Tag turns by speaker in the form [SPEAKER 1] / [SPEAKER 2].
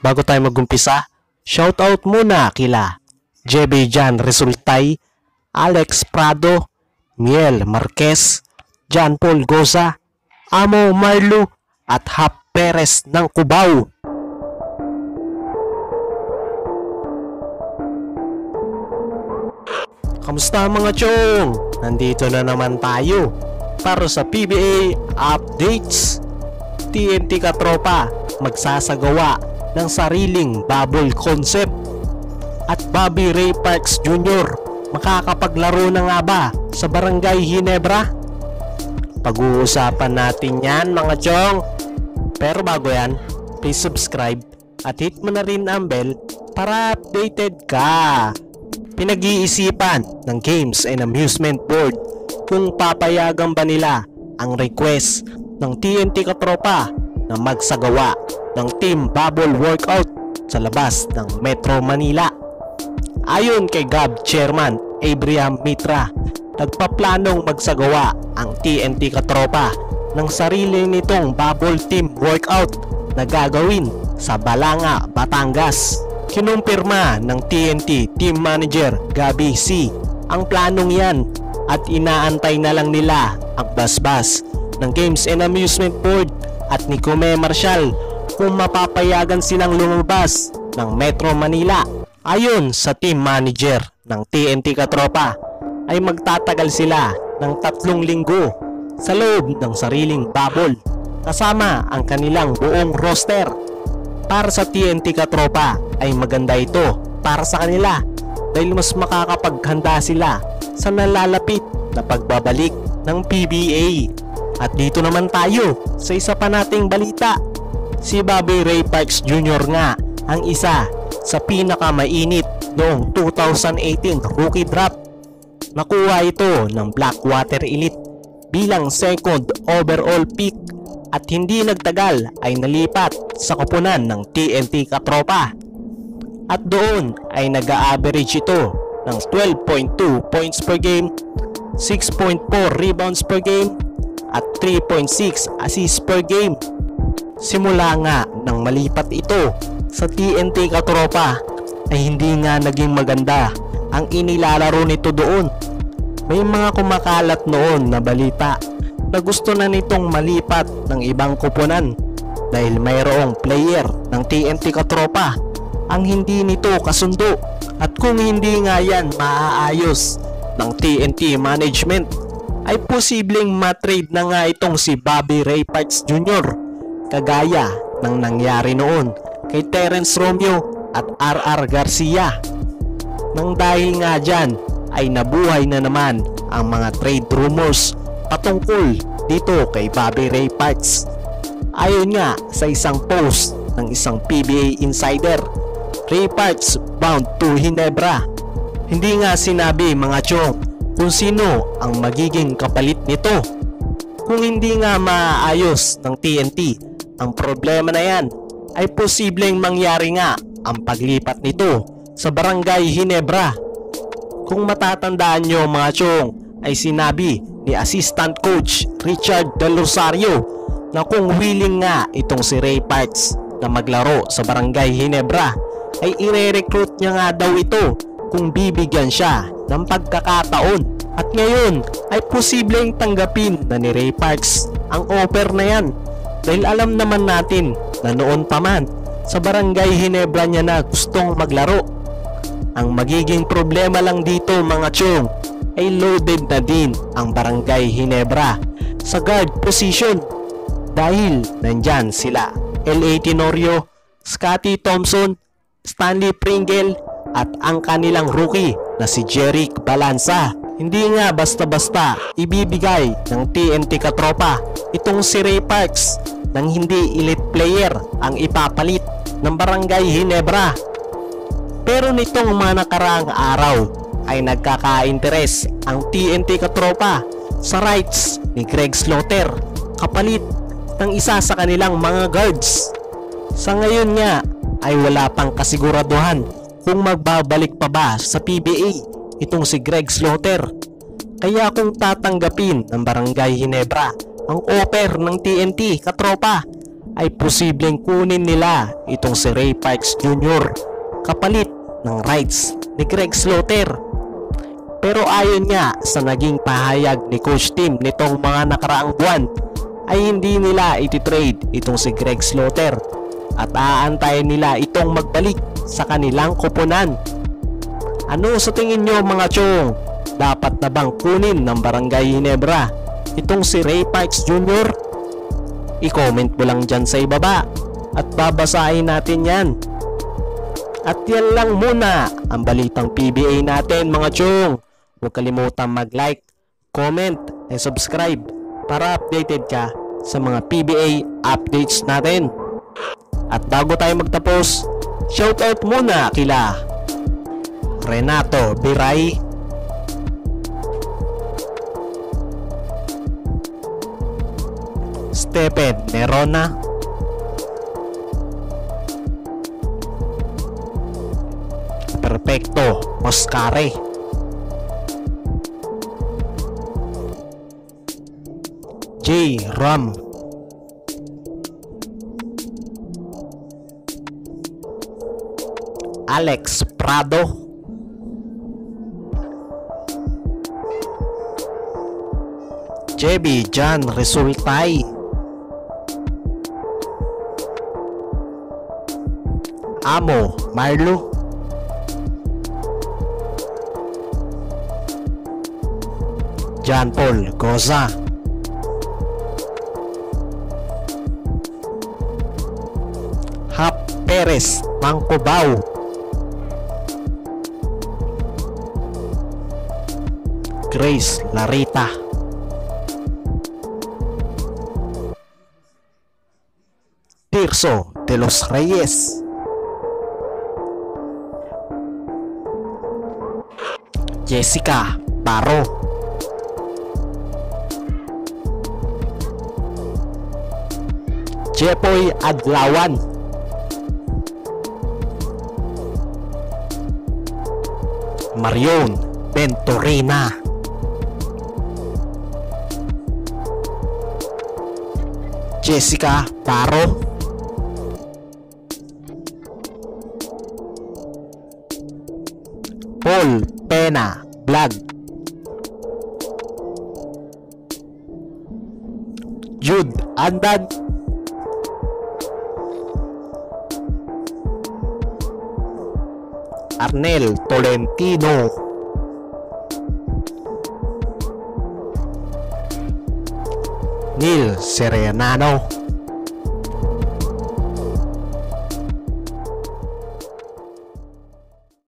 [SPEAKER 1] bago tayo magumpisa, shoutout muna kila JB Jan Resultay, Alex Prado, Miel Marquez, John Paul Goza, Amo Marlo at Hap Perez ng Cubao. Kamusta mga chong? Nandito na naman tayo para sa PBA updates. TNT Katropa magsasagawa ng sariling bubble concept. At Bobby Ray Parks Jr. makakapaglaro na nga ba sa Barangay Hinebra? Pag-uusapan natin yan mga chong. Pero bago yan, please subscribe at hit mo na rin ang bell para updated ka. Pinag-iisipan ng Games and Amusement Board kung papayagan ba nila ang request ng TNT Katropa na magsagawa ng team bubble workout sa labas ng Metro Manila. Ayon kay GAB Chairman Abraham Mitra, nagpaplanong magsagawa ang TNT Katropa ng sarili nitong bubble team workout na gagawin sa Balanga, Batangas. Kinumpirma ng TNT Team Manager Gabi C ang planong yan at inaantay na lang nila ang basbas ng Games and Amusement Board at ni Kume Marshall kung mapapayagan silang lumabas ng Metro Manila. Ayon sa team manager ng TNT Katropa ay magtatagal sila ng tatlong linggo sa loob ng sariling bubble kasama ang kanilang buong roster. Para sa TNT Katropa ay maganda ito para sa kanila dahil mas makakapaghanda sila sa nalalapit na pagbabalik ng PBA. At dito naman tayo sa isa pa nating balita. Si Bobby Ray Parks Jr. nga ang isa sa pinakamainit noong 2018 rookie draft. Nakuha ito ng Blackwater Elite bilang second overall pick at hindi nagtagal ay nalipat sa kupunan ng TNT Katropa. At doon ay nag-average ito ng 12.2 points per game, 6.4 rebounds per game, at 3.6 assists per game. Simula nga nang malipat ito sa TNT Katropa ay hindi nga naging maganda ang inilalaro nito doon. May mga kumakalat noon na balita na gusto na nitong malipat ng ibang kupunan dahil mayroong player ng TNT Katropa ang hindi nito kasundo at kung hindi nga yan maaayos ng TNT management ay posibleng matrade na nga itong si Bobby Ray Parks Jr. kagaya ng nangyari noon kay Terence Romeo at RR Garcia. Nang dahil nga dyan ay nabuhay na naman ang mga trade rumors patungkol dito kay Bobby Ray Parks. Ayon nga sa isang post ng isang PBA insider, Ray Parks bound to Hinebra. Hindi nga sinabi mga chong kung sino ang magiging kapalit nito. Kung hindi nga maayos ng TNT ang problema na yan, ay posibleng mangyari nga ang paglipat nito sa Barangay Hinebra. Kung matatandaan nyo mga chong ay sinabi ni Assistant Coach Richard Del Rosario na kung willing nga itong si Ray Parks na maglaro sa Barangay Hinebra ay ire-recruit niya nga daw ito kung bibigyan siya ng pagkakataon at ngayon ay posibleng tanggapin na ni Ray Parks ang offer na yan dahil alam naman natin na noon pa man sa Barangay Hinebra niya na gustong maglaro. Ang magiging problema lang dito mga chong ay loaded na din ang Barangay Hinebra sa guard position dahil nandyan sila L.A. Tenorio, Scotty Thompson, Stanley Pringle at ang kanilang rookie na si Jerick Balanza. Hindi nga basta-basta ibibigay ng TNT Katropa itong si Ray Parks nang hindi elite player ang ipapalit ng Barangay Hinebra. Pero nitong mga nakaraang araw ay nagkaka-interes ang TNT Katropa sa rights ni Greg Slaughter kapalit ng isa sa kanilang mga guards. Sa ngayon nga ay wala pang kasiguraduhan kung magbabalik pa ba sa PBA itong si Greg Slaughter. Kaya kung tatanggapin ng Barangay Hinebra ang offer ng TNT katropa ay posibleng kunin nila itong si Ray Parks Jr. kapalit ng rights ni Greg Slaughter. Pero ayon nga sa naging pahayag ni Coach Tim nitong mga nakaraang buwan ay hindi nila ititrade itong si Greg Slaughter at aantayin nila itong magbalik sa kanilang kupunan. Ano sa tingin nyo mga chong? Dapat na bang kunin ng Barangay Ginebra itong si Ray Parks Jr.? I-comment mo lang dyan sa ibaba at babasahin natin yan. At yan lang muna ang balitang PBA natin mga chong. Huwag kalimutan mag-like, comment, and subscribe para updated ka sa mga PBA updates natin. At bago tayo magtapos, shoutout muna kila Renato Biray, Stephen Nerona, Perfecto. Oscare, J. Ram, Alex Prado, Jebi Jan Resultay, Amo Marlo, John Paul Goza, Hap Perez Mangkubao, Grace Larita, Tirso de los Reyes, Jessica Baro, Jepoy Adlawan, Marion Venturina, Jessica Baro, Paul Pena Vlog, Jude Andan, Arnel Tolentino, Neil Serenano,